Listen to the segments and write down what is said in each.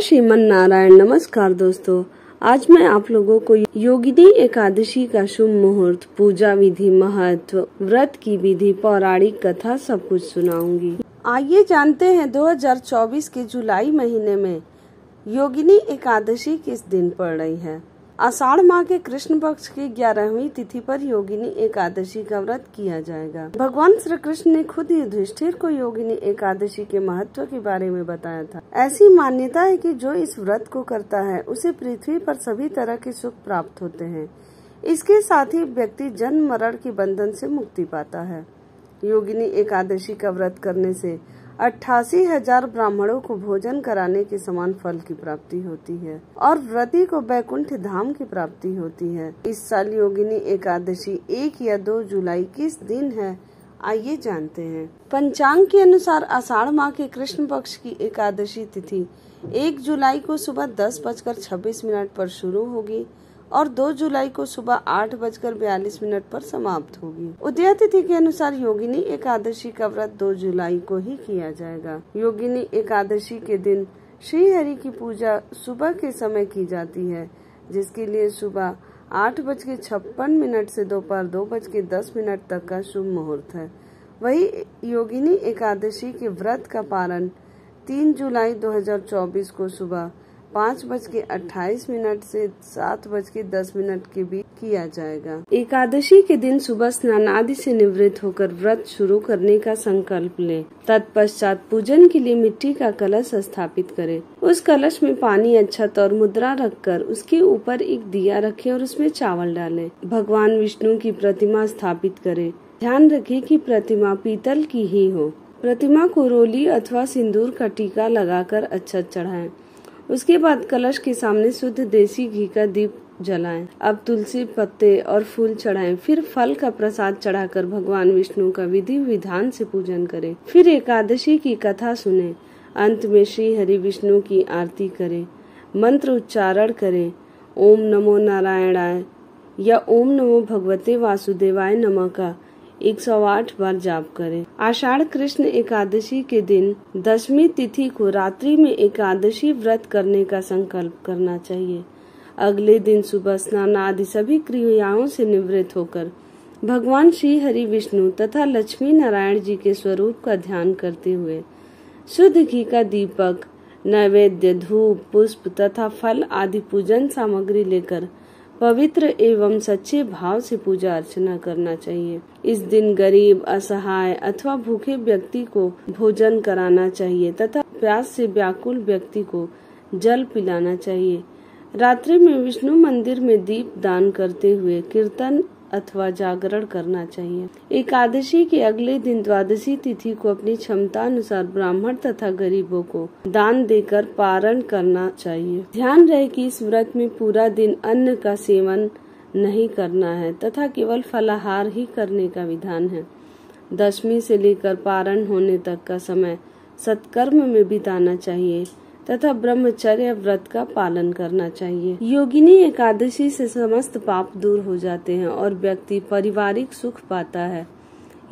श्रीमन नारायण। नमस्कार दोस्तों। आज मैं आप लोगों को योगिनी एकादशी का शुभ मुहूर्त, पूजा विधि, महत्व, व्रत की विधि, पौराणिक कथा सब कुछ सुनाऊँगी। आइए जानते हैं 2024 के जुलाई महीने में योगिनी एकादशी किस दिन पड़ रही है। आषाढ़ माह के कृष्ण पक्ष की ग्यारहवीं तिथि पर योगिनी एकादशी का व्रत किया जाएगा। भगवान श्री कृष्ण ने खुद युधिष्ठिर को योगिनी एकादशी के महत्व के बारे में बताया था। ऐसी मान्यता है कि जो इस व्रत को करता है, उसे पृथ्वी पर सभी तरह के सुख प्राप्त होते हैं। इसके साथ ही व्यक्ति जन्म, मरण के बंधन से मुक्ति पाता है। योगिनी एकादशी का व्रत करने से अट्ठासी हज़ार ब्राह्मणों को भोजन कराने के समान फल की प्राप्ति होती है और व्रती को बैकुंठ धाम की प्राप्ति होती है। इस साल योगिनी एकादशी एक या दो जुलाई किस दिन है। आइए जानते हैं। पंचांग के अनुसार आषाढ़ माह के कृष्ण पक्ष की एकादशी तिथि एक जुलाई को सुबह दस बजकर छब्बीस मिनट पर शुरू होगी। और 2 जुलाई को सुबह आठ बजकर बयालीस मिनट पर समाप्त होगी। उदया तिथि के अनुसार योगिनी एकादशी का व्रत 2 जुलाई को ही किया जाएगा। योगिनी एकादशी के दिन श्री हरि की पूजा सुबह के समय की जाती है, जिसके लिए सुबह आठ बज के छप्पन मिनट से दोपहर दो बज के दस मिनट तक का शुभ मुहूर्त है। वही योगिनी एकादशी के व्रत का पारण तीन जुलाई 2024 को सुबह पाँच बज के अट्ठाईस मिनट से सात बज के दस मिनट के बीच किया जाएगा। एकादशी के दिन सुबह स्नान आदि से निवृत्त होकर व्रत शुरू करने का संकल्प लें। तत्पश्चात पूजन के लिए मिट्टी का कलश स्थापित करें। उस कलश में पानी अच्छत और मुद्रा रखकर उसके ऊपर एक दिया रखें और उसमें चावल डालें। भगवान विष्णु की प्रतिमा स्थापित करें। ध्यान रखें कि प्रतिमा पीतल की ही हो। प्रतिमा को रोली अथवा सिंदूर का टीका लगाकर अच्छत चढ़ाएँ। उसके बाद कलश के सामने शुद्ध देसी घी का दीप जलाएँ। अब तुलसी पत्ते और फूल चढ़ाएँ, फिर फल का प्रसाद चढ़ाकर भगवान विष्णु का विधि विधान से पूजन करें। फिर एकादशी की कथा सुने। अंत में श्री हरि विष्णु की आरती करें। मंत्र उच्चारण करें। ओम नमो नारायणाय। या ओम नमो भगवते वासुदेवाय नमः का। 108 बार जाप करें। आषाढ़ कृष्ण एकादशी के दिन दसवीं तिथि को रात्रि में एकादशी व्रत करने का संकल्प करना चाहिए। अगले दिन सुबह स्नान आदि सभी क्रियाओं से निवृत्त होकर भगवान श्री हरि विष्णु तथा लक्ष्मी नारायण जी के स्वरूप का ध्यान करते हुए शुद्ध घी का दीपक, नैवेद्य, धूप, पुष्प तथा फल आदि पूजन सामग्री लेकर पवित्र एवं सच्चे भाव से पूजा अर्चना करना चाहिए। इस दिन गरीब, असहाय अथवा भूखे व्यक्ति को भोजन कराना चाहिए तथा प्यास से व्याकुल व्यक्ति को जल पिलाना चाहिए। रात्रि में विष्णु मंदिर में दीप दान करते हुए कीर्तन अथवा जागरण करना चाहिए। एकादशी के अगले दिन द्वादशी तिथि को अपनी क्षमता अनुसार ब्राह्मण तथा गरीबों को दान देकर पारण करना चाहिए। ध्यान रहे कि इस व्रत में पूरा दिन अन्न का सेवन नहीं करना है तथा केवल फलाहार ही करने का विधान है। दशमी से लेकर पारण होने तक का समय सत्कर्म में बिताना चाहिए। तथा ब्रह्मचर्य व्रत का पालन करना चाहिए। योगिनी एकादशी से समस्त पाप दूर हो जाते हैं और व्यक्ति पारिवारिक सुख पाता है।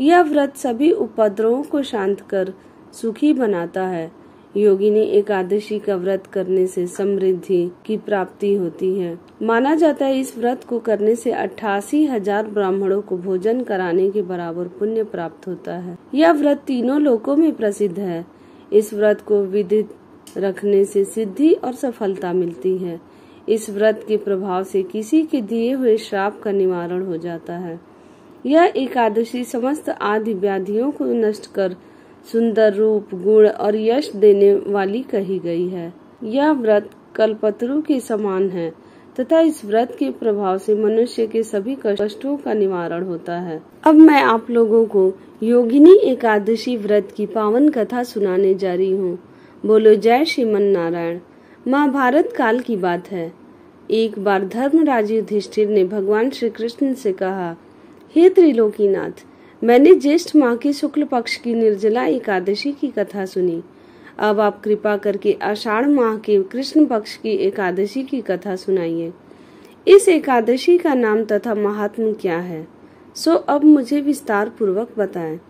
यह व्रत सभी उपद्रवों को शांत कर सुखी बनाता है। योगिनी एकादशी का व्रत करने से समृद्धि की प्राप्ति होती है। माना जाता है इस व्रत को करने से अट्ठासी हज़ार ब्राह्मणों को भोजन कराने के बराबर पुण्य प्राप्त होता है। यह व्रत तीनों लोकों में प्रसिद्ध है। इस व्रत को विदित रखने से सिद्धि और सफलता मिलती है। इस व्रत के प्रभाव से किसी के दिए हुए श्राप का निवारण हो जाता है। यह एकादशी समस्त आदि व्याधियों को नष्ट कर सुंदर रूप, गुण और यश देने वाली कही गई है। यह व्रत कल्पत्रु के समान है तथा इस व्रत के प्रभाव से मनुष्य के सभी कष्टों का निवारण होता है। अब मैं आप लोगों को योगिनी एकादशी व्रत की पावन कथा सुनाने जा रही हूँ। बोलो, जय श्रीमन नारायण महाभारत काल की बात है। एक बार धर्मराज युधिष्ठिर ने भगवान श्री कृष्ण से कहा, हे त्रिलोकीनाथ, मैंने ज्येष्ठ माह की शुक्ल पक्ष की निर्जला एकादशी की कथा सुनी। अब आप कृपा करके आषाढ़ माह के कृष्ण पक्ष की एकादशी की कथा सुनाइए। इस एकादशी का नाम तथा महात्म क्या है? सो अब मुझे विस्तार पूर्वक बताएँ।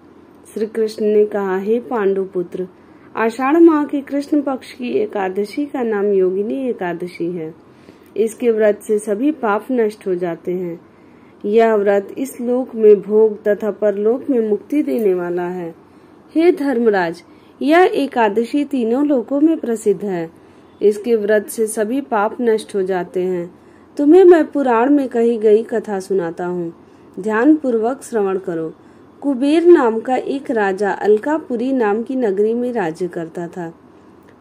श्री कृष्ण ने कहा, हे पांडु पुत्र आषाढ़ माह के कृष्ण पक्ष की एकादशी का नाम योगिनी एकादशी है। इसके व्रत से सभी पाप नष्ट हो जाते हैं। यह व्रत इस लोक में भोग तथा परलोक में मुक्ति देने वाला है। हे धर्मराज, यह एकादशी तीनों लोकों में प्रसिद्ध है। इसके व्रत से सभी पाप नष्ट हो जाते हैं। तुम्हें मैं पुराण में कही गई कथा सुनाता हूँ। ध्यान पूर्वक श्रवण करो। कुबेर नाम का एक राजा अलकापुरी नाम की नगरी में राज्य करता था।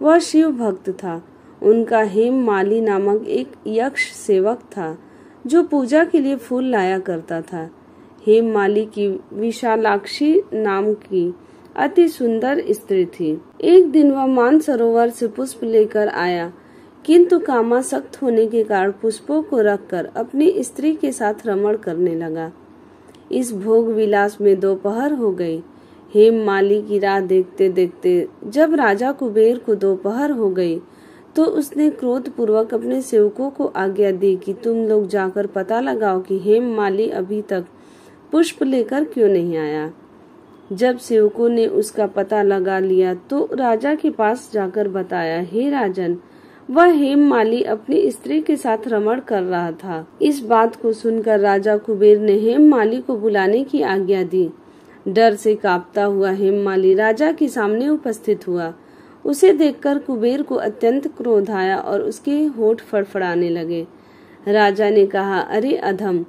वह शिव भक्त था। उनका हेम माली नामक एक यक्ष सेवक था, जो पूजा के लिए फूल लाया करता था। हेम माली की विशालाक्षी नाम की अति सुंदर स्त्री थी। एक दिन वह मान सरोवर से पुष्प लेकर आया, किंतु कामासक्त होने के कारण पुष्पों को रखकर अपनी स्त्री के साथ रमण करने लगा। इस भोग विलास में दोपहर हो गई। हेम माली की राह देखते देखते जब राजा कुबेर को दोपहर हो गई तो उसने क्रोध पूर्वक अपने सेवकों को आज्ञा दी कि तुम लोग जाकर पता लगाओ कि हेम माली अभी तक पुष्प लेकर क्यों नहीं आया। जब सेवकों ने उसका पता लगा लिया तो राजा के पास जाकर बताया, हे राजन वह हेम माली अपनी स्त्री के साथ रमण कर रहा था। इस बात को सुनकर राजा कुबेर ने हेम माली को बुलाने की आज्ञा दी। डर से कांपता हुआ हेम माली राजा के सामने उपस्थित हुआ। उसे देखकर कुबेर को अत्यंत क्रोध आया और उसके होठ फड़फड़ाने लगे। राजा ने कहा, अरे अधम,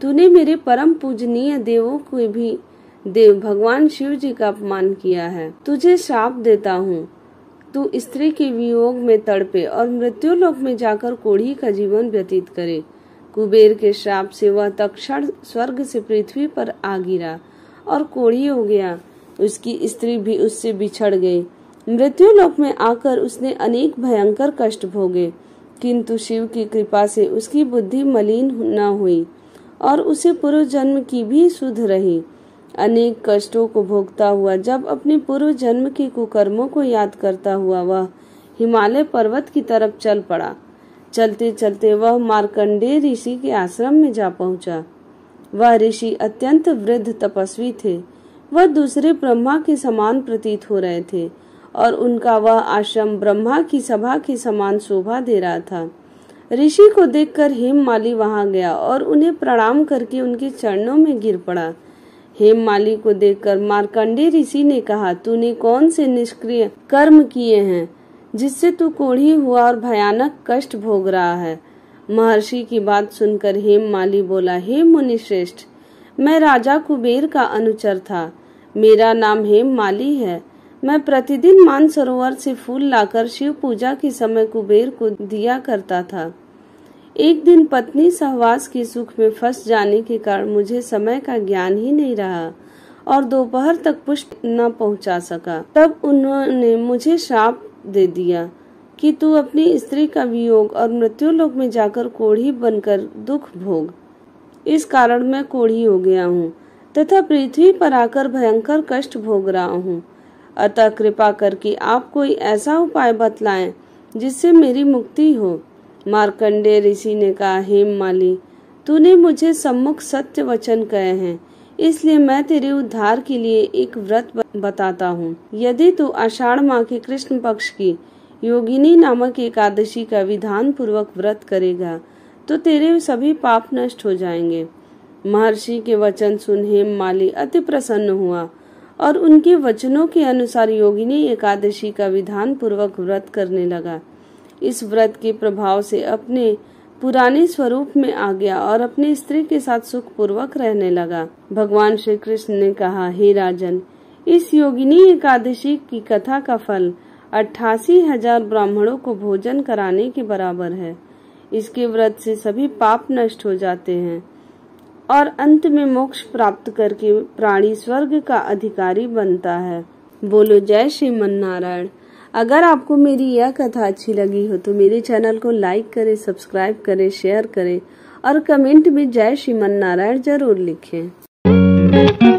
तूने मेरे परम पूजनीय देवों को भी देव, भगवान शिव जी का अपमान किया है। तुझे श्राप देता हूँ। तू स्त्री के वियोग में तड़पे और मृत्यु लोक में जाकर कोढ़ी का जीवन व्यतीत करे। कुबेर के श्राप से वह तक्षण स्वर्ग से पृथ्वी पर आ गिरा और कोढ़ी हो गया। उसकी स्त्री भी उससे बिछड़ गई। मृत्यु लोक में आकर उसने अनेक भयंकर कष्ट भोगे, किंतु शिव की कृपा से उसकी बुद्धि मलिन न हुई और उसे पूर्व जन्म की भी सुध रही। अनेक कष्टों को भोगता हुआ, जब अपने पूर्व जन्म के कुकर्मों को याद करता हुआ वह हिमालय पर्वत की तरफ़ चल पड़ा। चलते चलते वह मार्कंडे ऋषि के आश्रम में जा पहुँचा। वह ऋषि अत्यंत वृद्ध तपस्वी थे। वह दूसरे ब्रह्मा के समान प्रतीत हो रहे थे और उनका वह आश्रम ब्रह्मा की सभा के समान शोभा दे रहा था। ऋषि को देखकर हेम माली वहाँ गया और उन्हें प्रणाम करके उनके चरणों में गिर पड़ा। हेम माली को देखकर मार्कंडे ऋषि ने कहा, तूने कौन से निष्क्रिय कर्म किए हैं, जिससे तू कोढ़ी हुआ और भयानक कष्ट भोग रहा है? महर्षि की बात सुनकर हेम माली बोला, हे मुनि श्रेष्ठ मैं राजा कुबेर का अनुचर था। मेरा नाम हेम माली है। मैं प्रतिदिन मानसरोवर से फूल लाकर शिव पूजा के समय कुबेर को दिया करता था। एक दिन पत्नी सहवास के सुख में फंस जाने के कारण मुझे समय का ज्ञान ही नहीं रहा और दोपहर तक पुष्प न पहुँचा सका। तब उन्होंने मुझे श्राप दे दिया कि तू अपनी स्त्री का वियोग और मृत्यु लोक में जाकर कोढ़ी बनकर दुख भोग। इस कारण मैं कोढ़ी हो गया हूँ तथा पृथ्वी पर आकर भयंकर कष्ट भोग रहा हूँ। अतः कृपा करके आप कोई ऐसा उपाय बतलाएँ जिससे मेरी मुक्ति हो। मार्कंडे ऋषि ने कहा हेम माली, तूने मुझे सम्मुख सत्य वचन कहे हैं, इसलिए मैं तेरे उद्धार के लिए एक व्रत बताता हूँ। यदि तू आषाढ़ माह के कृष्ण पक्ष की योगिनी नामक एकादशी का विधान पूर्वक व्रत करेगा तो तेरे सभी पाप नष्ट हो जाएँगे। महर्षि के वचन सुन हेम माली, अति प्रसन्न हुआ और उनके वचनों के अनुसार योगिनी एकादशी का विधान पूर्वक व्रत करने लगा। इस व्रत के प्रभाव से अपने पुराने स्वरूप में आ गया और अपनी स्त्री के साथ सुख पूर्वक रहने लगा। भगवान श्री कृष्ण ने कहा, हे राजन, इस योगिनी एकादशी की कथा का फल अट्ठासी हज़ार ब्राह्मणों को भोजन कराने के बराबर है। इसके व्रत से सभी पाप नष्ट हो जाते हैं और अंत में मोक्ष प्राप्त करके प्राणी स्वर्ग का अधिकारी बनता है। बोलो, जय श्रीमन नारायण अगर आपको मेरी यह कथा अच्छी लगी हो तो मेरे चैनल को लाइक करें, सब्सक्राइब करें, शेयर करें और कमेंट में जय श्रीमन नारायण ज़रूर लिखें।